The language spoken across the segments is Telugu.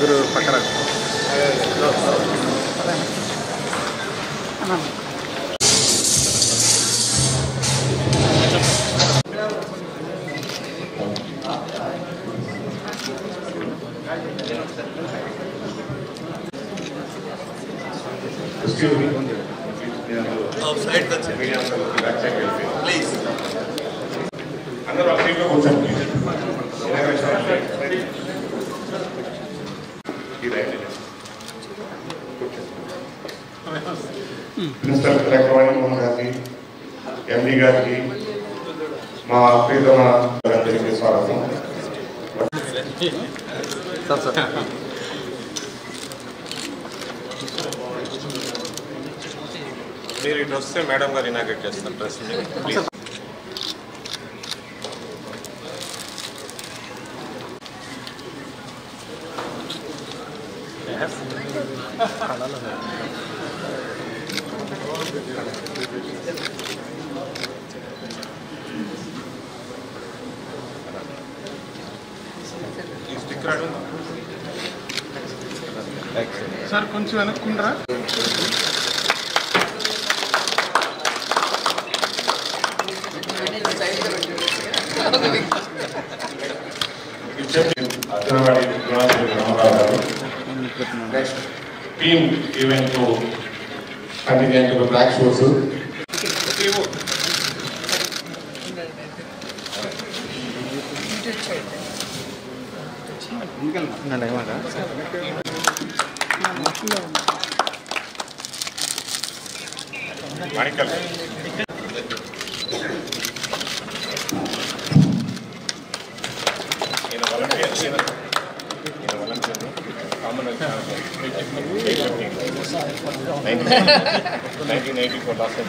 గురు పక్కన Excuse me. Please అందరూ ఒక సీట్లో కూర్చోండి ప్రిన్సిపల్ చక్రవాణి మోహన్ గారికి ఎండి గారికి మా ప్రియతమ గారికి స్వాగతం సార్ సార్ మీరు ఇటు వస్తే మేడం గారు ఇనాగ్రేట్ చేస్తారు ప్రెస్ సార్ కొంచెం వెనక్కుండరా. అత్తనవాడి గుణాశ్రీ రామారావు గారు next team event continued black shoes మణికల్ ఈయన volunteer, ఈయన- I'm going to make it. 1980 for last of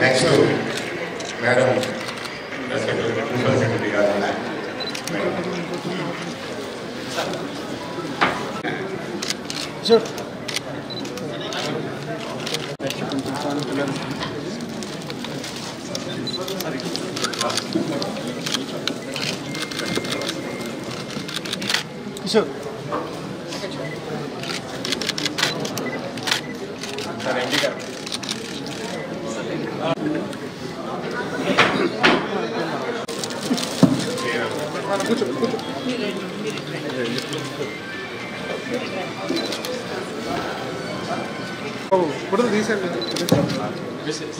Next to Madam Secretary Sure. Mucho, mucho. Mire, mire. Oh, what are these? This is.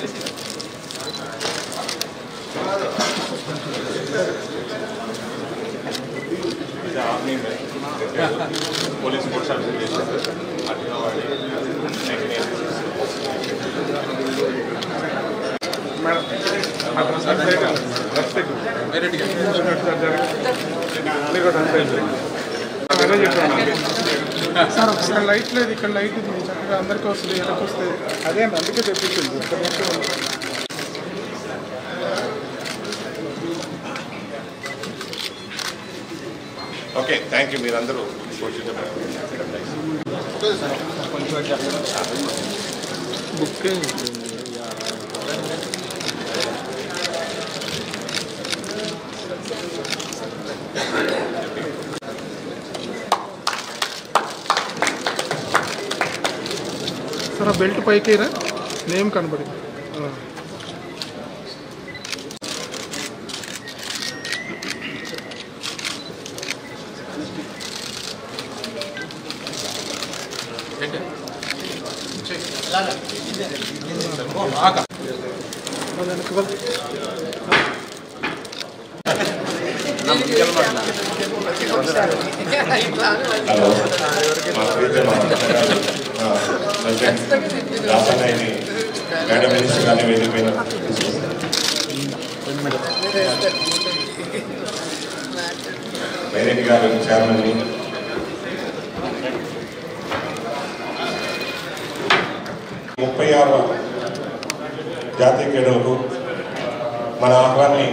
This is. అట్లవాడి నైన్టీన్ ఎయిటీ మేడం అతను సార్ సైడ్ లెఫ్ట్ సైడ్ మీరు కూడా అంతే అదే చెప్పాను సార్ ఒకసారి లైట్ లేదు ఇక్కడ లైట్ ఉంది చక్కగా అందరికీ వస్తుంది వెనక్కి వస్తుంది అదే అండి అందుకే తెప్పించింది ఓకే థ్యాంక్ యూ మీరందరూ కూర్చుంటే బుక్ సార్ ఆ బెల్ట్ పైకి రా నేమ్ కనబడింది ఆ. అది వెనక్కి వెళ్ళు. హలో మా ప్రీతమ ప్రెసిడెంట్ దాసనాయని మేడం మినిస్టర్ గారిని వేదిక పైన వైరెడ్డి గారు చైర్మన్ని ముప్పై ఆరవ జాతీయ క్రీడలకు మన ఆహ్వాన్ని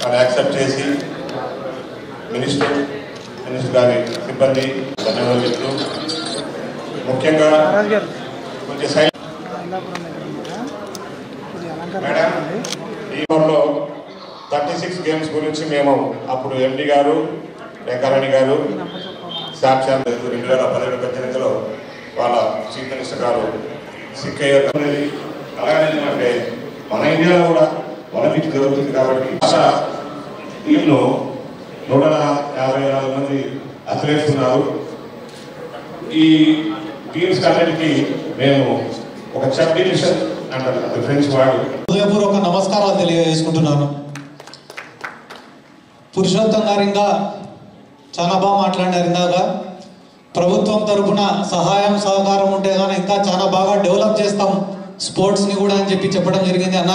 మన యాక్సెప్ట్ చేసి మినిస్టర్ మినిస్టర్ గారి సిబ్బంది ధన్యవాదాలు చెప్తూ ముఖ్యంగా కొంచెం సై మేడం ఈ ఊర్లో థర్టీ సిక్స్ గేమ్స్ గురించి మేము అప్పుడు ఎండి గారు వెంకరణి గారు సాక్షాత్ రెండు వేల పదిహేడు పద్దెనిమిదిలో వాళ్ళ చీఫ్ మినిస్టర్ గారు సిక్కయ్య అలాగే మన ఇండియాలో కూడా ఒలింపిక్స్ జరుగుతుంది కాబట్టి భాష టీంలో నూట యాభై నాలుగు మంది అథ్లెట్స్ ఉన్నారు. ఈ టీమ్స్ అన్నిటికీ మేము ఒక సబ్ డివిజన్ అంటారు ఫ్రెండ్స్ వాడు హృదయపూర్వక నమస్కారాలు తెలియజేసుకుంటున్నాను. పురుషోత్తం గారు ఇంకా చాలా బాగా మాట్లాడినారు ఇందాక. ప్రభుత్వం తరఫున సహాయం సహకారం ఉంటే కానీ ఇంకా చాలా బాగా డెవలప్ చేస్తాం. స్పోర్ట్స్ని కూడా అని చెప్పి చెప్పడం జరిగింది అన్న.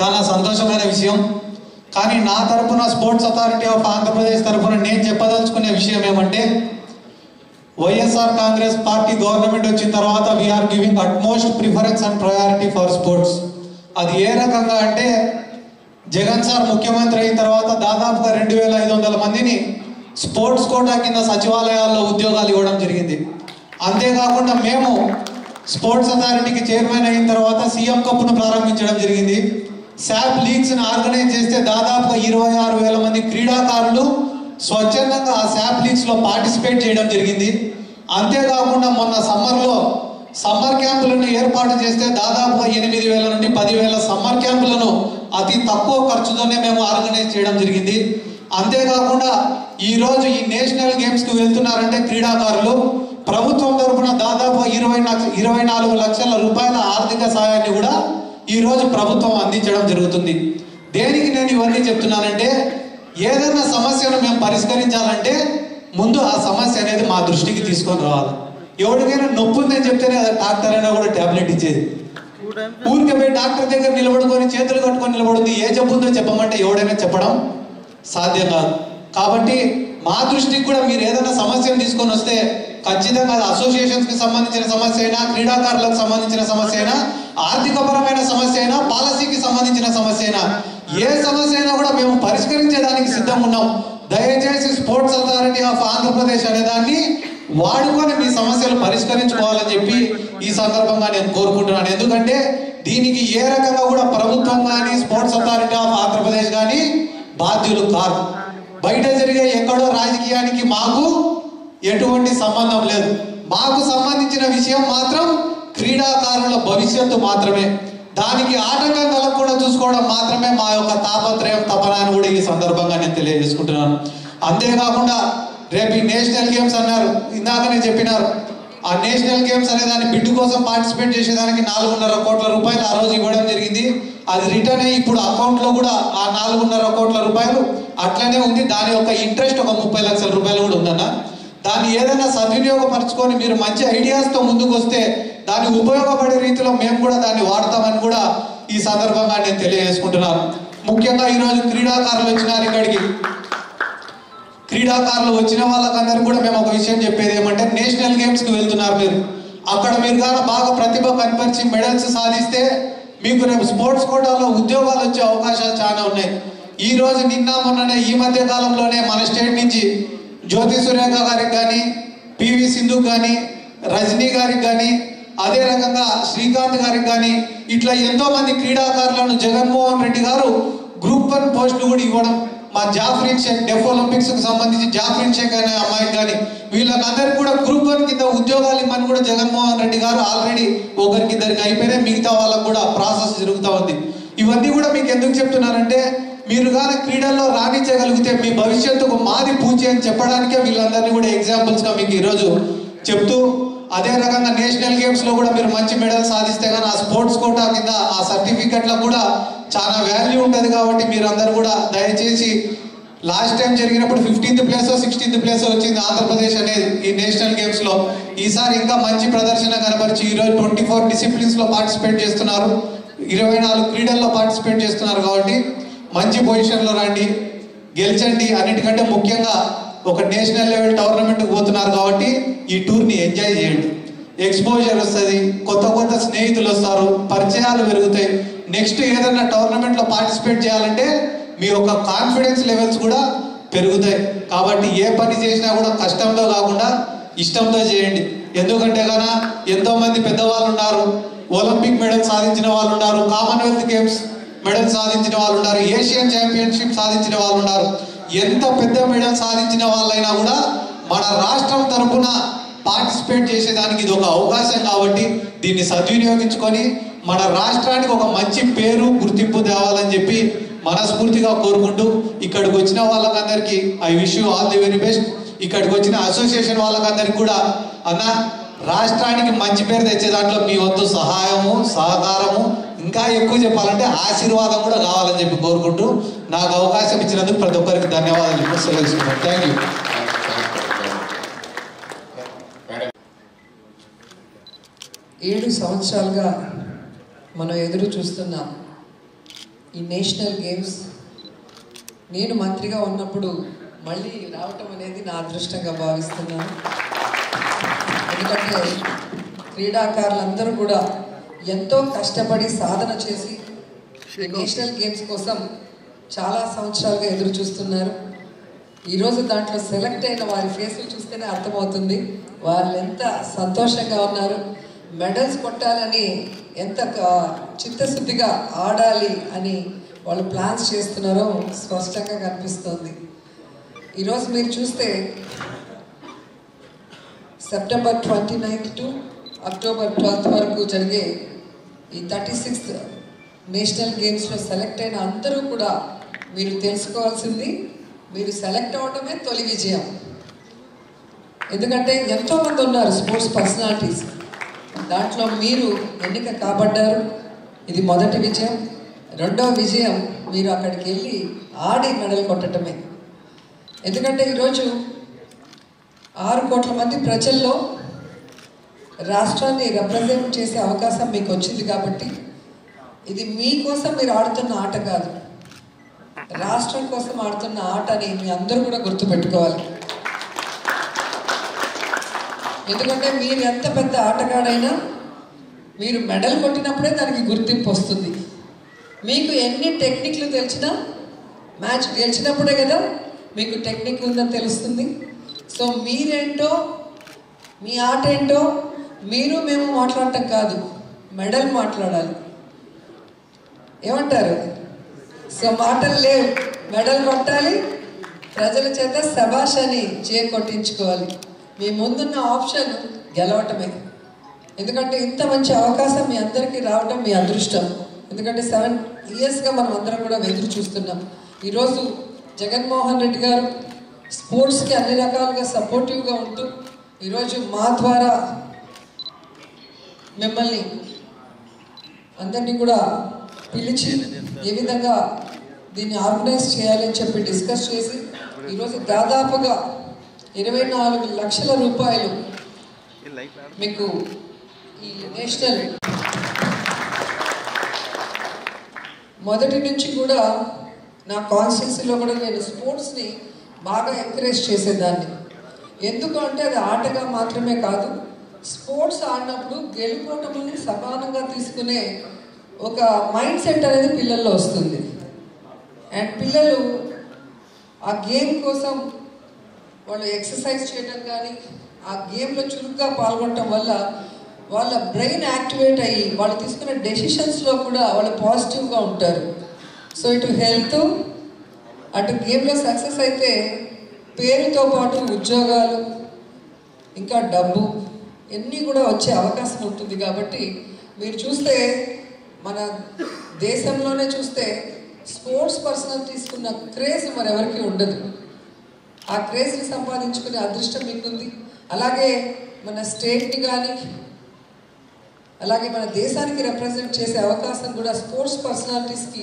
చాలా సంతోషమైన విషయం. కానీ నా తరపున స్పోర్ట్స్ అథారిటీ ఆఫ్ ఆంధ్రప్రదేశ్ తరఫున నేను చెప్పదలుచుకునే విషయం ఏమంటే వైఎస్ఆర్ కాంగ్రెస్ పార్టీ గవర్నమెంట్ వచ్చిన తర్వాత we are giving utmost preference and priority for sports అది ఏ రకంగా అంటే జగన్ సార్ ముఖ్యమంత్రి అయిన తర్వాత దాదాపుగా రెండు వేల ఐదు వందల మందిని స్పోర్ట్స్ కోటా కింద సచివాలయాల్లో ఉద్యోగాలు ఇవ్వడం జరిగింది. అంతేకాకుండా మేము స్పోర్ట్స్ అథారిటీకి చైర్మన్ అయిన తర్వాత సీఎం కప్ను ప్రారంభించడం జరిగింది. శాప్ లీగ్స్ని ఆర్గనైజ్ చేస్తే దాదాపుగా ఇరవై ఆరు వేల మంది క్రీడాకారులు స్వచ్ఛందంగా ఆ శాప్ లీగ్స్లో పార్టిసిపేట్ చేయడం జరిగింది. అంతేకాకుండా మొన్న సమ్మర్లో సమ్మర్ క్యాంపులను ఏర్పాటు చేస్తే దాదాపుగా ఎనిమిది వేల నుండి పదివేల సమ్మర్ క్యాంపులను అతి తక్కువ ఖర్చుతోనే మేము ఆర్గనైజ్ చేయడం జరిగింది. అంతేకాకుండా ఈరోజు ఈ నేషనల్ గేమ్స్కి వెళ్తున్నారంటే క్రీడాకారులు. ప్రభుత్వం తరఫున దాదాపు ఇరవై లక్ష ఇరవై నాలుగు లక్షల రూపాయల ఆర్థిక సహాయాన్ని కూడా ఈరోజు ప్రభుత్వం అందించడం జరుగుతుంది. దేనికి నేను ఇవన్నీ చెప్తున్నానంటే ఏదైనా సమస్యను మేము పరిష్కరించాలంటే ముందు ఆ సమస్య అనేది మా దృష్టికి తీసుకొని రావాలి. ఎవరికైనా నొప్పి ఉందని చెప్తేనే డాక్టర్ అయినా కూడా టాబ్లెట్ ఇచ్చేది. ఊరికే పోయి డాక్టర్ దగ్గర నిలబడుకొని చేతులు కట్టుకొని నిలబడుంది ఏ జబ్బు ఉందో చెప్పమంటే ఎవడైనా చెప్పడం సాధ్యం కాదు. కాబట్టి మా దృష్టికి కూడా మీరు ఏదైనా సమస్యను తీసుకొని వస్తే ఖచ్చితంగా అది అసోసియేషన్స్కి సంబంధించిన సమస్య అయినా క్రీడాకారులకు సంబంధించిన సమస్య అయినా ఆర్థికపరమైన సమస్య అయినా పాలసీకి సంబంధించిన సమస్య అయినా ఏ సమస్య అయినా కూడా మేము పరిష్కరించేదానికి సిద్ధంగా ఉన్నాం. దయచేసి స్పోర్ట్స్ అథారిటీ ఆఫ్ ఆంధ్రప్రదేశ్ అనే దాన్ని వాడుకొని మీ సమస్యలు పరిష్కరించుకోవాలని చెప్పి ఈ సందర్భంగా నేను కోరుకుంటున్నాను. ఎందుకంటే దీనికి ఏ రకంగా కూడా ప్రభుత్వం కానీ స్పోర్ట్స్ అథారిటీ ఆఫ్ ఆంధ్రప్రదేశ్ కానీ బాధ్యులు కాదు బయట జరిగే ఎక్కడో రాజకీయానికి మాకు ఎటువంటి సంబంధం లేదు. మాకు సంబంధించిన విషయం మాత్రం క్రీడాకారుల భవిష్యత్తు మాత్రమే. దానికి ఆటంకం కలగకుండా చూసుకోవడం మాత్రమే మా యొక్క తాపత్రయం తపన అని కూడా ఈ సందర్భంగా నేను తెలియజేసుకుంటున్నాను. అంతేకాకుండా రేపు ఈ నేషనల్ గేమ్స్ అన్నారు. ఇందాకనే చెప్పినారు ఆ నేషనల్ గేమ్స్ అనే దాన్ని బిడ్డు కోసం పార్టిసిపేట్ చేసేదానికి నాలుగున్నర కోట్ల రూపాయలు ఆ రోజు ఇవ్వడం జరిగింది. అది రిటర్న్ అయ్యి ఇప్పుడు అకౌంట్లో కూడా ఆ నాలుగున్నర కోట్ల రూపాయలు అట్లనే ఉంది. దాని యొక్క ఇంట్రెస్ట్ ఒక ముప్పై లక్షల రూపాయలు కూడా ఉందన్న. దాన్ని ఏదైనా సద్వినియోగపరచుకొని మీరు మంచి ఐడియాస్తో ముందుకు వస్తే దాన్ని ఉపయోగపడే రీతిలో మేము కూడా దాన్ని వాడతామని కూడా ఈ సందర్భంగా నేను తెలియజేసుకుంటున్నాను. ముఖ్యంగా ఈరోజు క్రీడాకారులు వచ్చిన ఇక్కడికి క్రీడాకారులు వచ్చిన వాళ్ళకందరికీ కూడా మేము ఒక విషయం చెప్పేది ఏమంటే నేషనల్ గేమ్స్కి వెళ్తున్నారు మీరు. అక్కడ మీరు కానీ బాగా ప్రతిభ కనపరిచి మెడల్స్ సాధిస్తే మీకు రేపు స్పోర్ట్స్ కోటాలో ఉద్యోగాలు వచ్చే అవకాశాలు చాలా ఉన్నాయి. ఈ రోజు నిన్న మొన్ననే ఈ మధ్య కాలంలోనే మన స్టేట్ నుంచి జ్యోతి సురేఖ గారికి కానీ పివి సింధు కానీ రజనీ గారికి కానీ అదే రకంగా శ్రీకాంత్ గారికి కానీ ఇట్లా ఎంతో మంది క్రీడాకారులను జగన్మోహన్ రెడ్డి గారు గ్రూప్ వన్ పోస్టులు కూడా ఇవ్వడం మా జాఫ్రిన్ షేక్ డెఫ్ ఒలింపిక్స్కు సంబంధించి జాఫ్రిన్ షేక్ అనే అమ్మాయికి కానీ వీళ్ళకందరికి కూడా గ్రూప్ వన్ కింద ఉద్యోగాలు ఇవ్వని కూడా జగన్మోహన్ రెడ్డి గారు ఆల్రెడీ ఒకరికి ఇద్దరికి అయిపోయినాయి మిగతా వాళ్ళకు కూడా ప్రాసెస్ జరుగుతూ ఉంది. ఇవన్నీ కూడా మీకు ఎందుకు చెప్తున్నానంటే మీరు కానీ క్రీడల్లో రాణించగలిగితే మీ భవిష్యత్తుకు మాది పూచి అని చెప్పడానికే వీళ్ళందరినీ కూడా ఎగ్జాంపుల్స్గా మీకు ఈరోజు చెప్తూ అదే రకంగా నేషనల్ గేమ్స్లో కూడా మీరు మంచి మెడల్ సాధిస్తే కానీ ఆ స్పోర్ట్స్ కోటా కింద ఆ సర్టిఫికెట్లో కూడా చాలా వాల్యూ ఉంటుంది కాబట్టి మీరు అందరు కూడా దయచేసి లాస్ట్ టైం జరిగినప్పుడు ఫిఫ్టీన్త్ ప్లేస్ సిక్స్టీన్త్ ప్లేస్ వచ్చింది ఆంధ్రప్రదేశ్ అనేది ఈ నేషనల్ గేమ్స్లో ఈసారి ఇంకా మంచి ప్రదర్శన కనపరిచి ఈరోజు ట్వంటీ ఫోర్ డిసిప్లిన్స్లో పార్టిసిపేట్ చేస్తున్నారు. ఇరవై నాలుగు క్రీడల్లో పార్టిసిపేట్ చేస్తున్నారు కాబట్టి మంచి పొజిషన్లో రండి. గెలిచండి. అన్నిటికంటే ముఖ్యంగా ఒక నేషనల్ లెవెల్ టోర్నమెంట్కి పోతున్నారు కాబట్టి ఈ టూర్ని ఎంజాయ్ చేయండి. ఎక్స్పోజర్ వస్తుంది. కొత్త కొత్త స్నేహితులు వస్తారు. పరిచయాలు పెరుగుతాయి. నెక్స్ట్ ఏదైనా టోర్నమెంట్లో పార్టిసిపేట్ చేయాలంటే మీ యొక్క కాన్ఫిడెన్స్ లెవెల్స్ కూడా పెరుగుతాయి. కాబట్టి ఏ పని చేసినా కూడా కష్టంతో కాకుండా ఇష్టంతో చేయండి. ఎందుకంటే కనుక ఎంతోమంది పెద్దవాళ్ళు ఉన్నారు. ఒలింపిక్ మెడల్ సాధించిన వాళ్ళు ఉన్నారు. కామన్వెల్త్ గేమ్స్ మెడల్ సాధించిన వాళ్ళు ఉన్నారు. ఏషియన్ ఛాంపియన్షిప్ సాధించిన వాళ్ళు ఉన్నారు. ఎంత పెద్ద మెడల్ సాధించిన వాళ్ళైనా కూడా మన రాష్ట్రం తరఫున పార్టిసిపేట్ చేసేదానికి ఇది ఒక అవకాశం కాబట్టి దీన్ని సద్వినియోగించుకొని మన రాష్ట్రానికి ఒక మంచి పేరు గుర్తింపు తేవాలని చెప్పి మనస్ఫూర్తిగా కోరుకుంటూ ఇక్కడికి వచ్చిన వాళ్ళకందరికీ I wish you all the very best ఇక్కడికి వచ్చిన అసోసియేషన్ వాళ్ళకందరికీ కూడా అన్న రాష్ట్రానికి మంచి పేరు తెచ్చే దాంట్లో మీ వద్దు సహాయము సహకారము ఇంకా ఎక్కువ చెప్పాలంటే ఆశీర్వాదం కూడా కావాలని చెప్పి కోరుకుంటూ నాకు అవకాశం ఇచ్చినందుకు ప్రతి ఒక్కరికి ధన్యవాదాలు సెలవుస్తున్నాను థ్యాంక్ యూ ఏడు సంవత్సరాలుగా మనం ఎదురు చూస్తున్న ఈ నేషనల్ గేమ్స్ నేను మంత్రిగా ఉన్నప్పుడు మళ్ళీ రావటం అనేది నా అదృష్టంగా భావిస్తున్నాను. ఎందుకంటే క్రీడాకారులందరూ కూడా ఎంతో కష్టపడి సాధన చేసి నేషనల్ గేమ్స్ కోసం చాలా సంవత్సరాలుగా ఎదురు చూస్తున్నారు ఈరోజు దాంట్లో సెలెక్ట్ అయిన వారి ఫేస్లు చూస్తేనే అర్థమవుతుంది. వాళ్ళు ఎంత సంతోషంగా ఉన్నారు. మెడల్స్ కొట్టాలని ఎంత చిత్తశుద్ధిగా ఆడాలి అని వాళ్ళు ప్లాన్స్ చేస్తున్నారో స్పష్టంగా కనిపిస్తుంది. ఈరోజు మీరు చూస్తే September twenty ninth to October twelfth వరకు జరిగే ఈ థర్టీ సిక్స్త్ నేషనల్ గేమ్స్లో సెలెక్ట్ అయిన అందరూ కూడా మీరు తెలుసుకోవాల్సింది మీరు సెలెక్ట్ అవడమే తొలి విజయం. ఎందుకంటే ఎంతోమంది ఉన్నారు స్పోర్ట్స్ పర్సనాలిటీస్ దాంట్లో మీరు ఎన్నిక కాబడ్డారు ఇది మొదటి విజయం. రెండవ విజయం మీరు అక్కడికి వెళ్ళి ఆడి మెడల్ కొట్టడమే ఎందుకంటే ఈరోజు ఆరు కోట్ల మంది ప్రజల్లో రాష్ట్రాన్ని రిప్రజెంట్ చేసే అవకాశం మీకు వచ్చింది కాబట్టి ఇది మీకోసం మీరు ఆడుతున్న ఆట కాదు. రాష్ట్రం కోసం ఆడుతున్న ఆట అని మీ అందరూ కూడా గుర్తుపెట్టుకోవాలి. ఎందుకంటే మీరు ఎంత పెద్ద ఆటగాడైనా మీరు మెడల్ కొట్టినప్పుడే దానికి గుర్తింపు వస్తుంది. మీకు ఎన్ని టెక్నిక్లు తెలిసినా మ్యాచ్ గెలిచినప్పుడే కదా మీకు టెక్నిక్ ఉందని తెలుస్తుంది. సో మీరేంటో మీ ఆట ఏంటో మీరు మేము మాట్లాడటం కాదు మెడల్ మాట్లాడాలి. ఏమంటారు? సో మాటలు లేవు మెడల్ కొట్టాలి. ప్రజల చేత సభాష్ అని చేకొట్టించుకోవాలి. మీ ముందున్న ఆప్షన్ గెలవటమే. ఎందుకంటే ఇంత మంచి అవకాశం మీ అందరికీ రావడం మీ అదృష్టం. ఎందుకంటే సెవెన్ ఇయర్స్గా మనం అందరం కూడా ఎదురు చూస్తున్నాం. ఈరోజు జగన్మోహన్ రెడ్డి గారు స్పోర్ట్స్కి అన్ని రకాలుగా సపోర్టివ్గా ఉంటూ ఈరోజు మా ద్వారా మిమ్మల్ని అందరినీ కూడా పిలిచి ఏ విధంగా దీన్ని ఆర్గనైజ్ చేయాలని చెప్పి డిస్కస్ చేసి ఈరోజు దాదాపుగా ఇరవై నాలుగు లక్షల రూపాయలు మీకు ఈ నేషనల్ మొదటి నుంచి కూడా నా కాన్స్టిట్యూన్సీలో కూడా నేను స్పోర్ట్స్ని బాగా ఎంకరేజ్ చేసేదాన్ని. ఎందుకు అంటే అది ఆటగా మాత్రమే కాదు స్పోర్ట్స్ ఆడినప్పుడు గెలుపోవటముని సమానంగా తీసుకునే ఒక మైండ్ సెట్ అనేది పిల్లల్లో వస్తుంది. అండ్ పిల్లలు ఆ గేమ్ కోసం వాళ్ళు ఎక్సర్సైజ్ చేయడం కానీ ఆ గేమ్లో చురుగ్గా పాల్గొనడం వల్ల వాళ్ళ బ్రెయిన్ యాక్టివేట్ అయ్యి వాళ్ళు తీసుకునే డెసిషన్స్లో కూడా వాళ్ళు పాజిటివ్గా ఉంటారు. సో ఇటు హెల్త్ అటు గేమ్లో సక్సెస్ అయితే పేరుతో పాటు ఉద్యోగాలు ఇంకా డబ్బు ఇవన్నీ కూడా వచ్చే అవకాశం ఉంటుంది కాబట్టి మీరు చూస్తే మన దేశంలోనే చూస్తే స్పోర్ట్స్ పర్సనల్ తీసుకున్న క్రేజ్ మరెవరికి ఉండదు. ఆ క్రేజ్ని సంపాదించుకునే అదృష్టం మీకుంది. అలాగే మన స్టేట్ని కానీ అలాగే మన దేశానికి రిప్రజెంట్ చేసే అవకాశం కూడా స్పోర్ట్స్ పర్సనాలిటీస్కి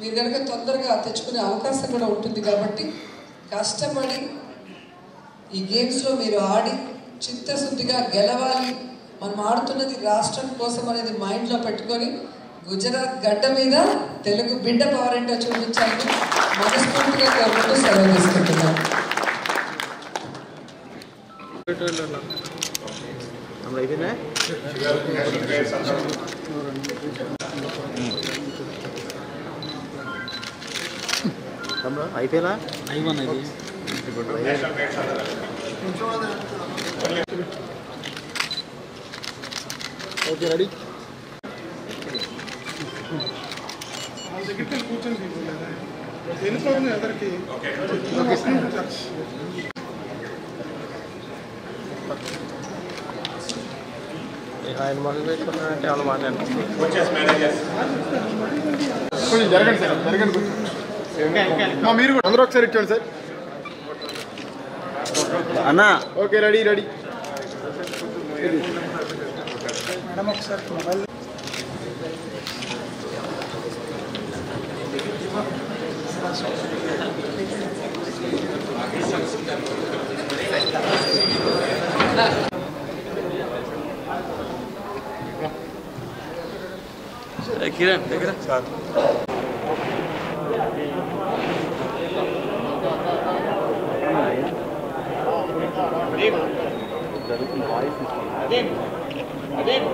మీరు కనుక తొందరగా తెచ్చుకునే అవకాశం కూడా ఉంటుంది కాబట్టి కష్టపడి ఈ గేమ్స్లో మీరు ఆడి చిత్తశుద్ధిగా గెలవాలి. మనం ఆడుతున్నది రాష్ట్రం కోసం అనేది మైండ్లో పెట్టుకొని గుజరాత్ గడ్డ మీద తెలుగు బిడ్డ పవర్ చూపించాలని మనస్ఫూర్తిగా కోరుకుంటూ సెలవు తీసుకుంటున్నాం. ఇదేనా? తమ్ముడు అయిపోయినా అయిపోయింది ఇది ఓకే రెడీ వాళ్ళ దగ్గరికి వెళ్ళి కూర్చొని తీసుకోలేదా వెళ్ళిపోతుంది అందరికి ఆయన మొదలు పెట్టుకున్నాడంటే వాళ్ళు మాట్లాడుతుంది కోచెస్ మేనేజర్స్ కొంచెం జరగండి సార్ జరగండి కొంచెం మా మీరు కూడా అందరూ ఒకసారి ఇచ్చాడు సార్ అన్నా ఓకే రెడీ రెడీ మేడం ఒకసారి మొబైల్ కిరణ్ దగ్గర sir da wird ein Reifen. stehen. Adem!